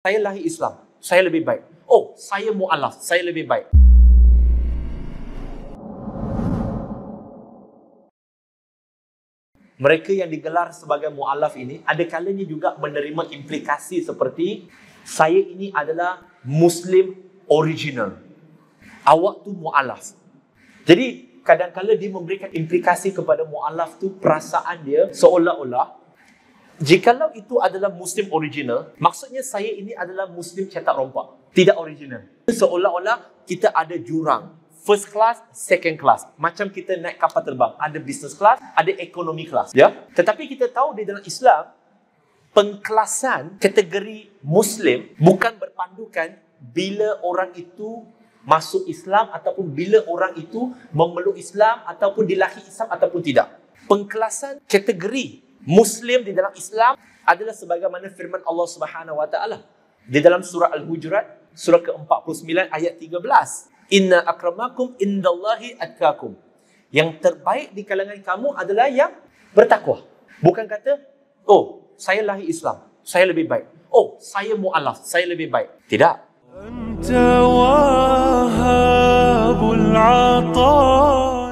Saya lahir Islam. Saya lebih baik. Oh, saya mu'alaf. Saya lebih baik. Mereka yang digelar sebagai mu'alaf ini ada kalanya juga menerima implikasi seperti saya ini adalah Muslim original. Awak tu mu'alaf. Jadi kadang-kadang dia memberikan implikasi kepada mu'alaf tu perasaan dia seolah-olah Jikalau itu adalah Muslim original, maksudnya saya ini adalah Muslim cetak rompak. Tidak original. Seolah-olah kita ada jurang. First class, second class. Macam kita naik kapal terbang. Ada business class, ada economy class. Ya? Tetapi kita tahu di dalam Islam, pengkelasan kategori Muslim bukan berpandukan bila orang itu masuk Islam ataupun bila orang itu memeluk Islam ataupun dilahir Islam ataupun tidak. Pengkelasan kategori Muslim di dalam Islam adalah sebagaimana firman Allah Subhanahu Wa Taala di dalam surah Al-Hujurat surah ke-49 ayat 13. Inna akramakum indallahi atqakum. Yang terbaik di kalangan kamu adalah yang bertakwa. Bukan kata, oh, saya lahir Islam, saya lebih baik. Oh, saya mualaf, saya lebih baik. Tidak. Anta wahabul ataa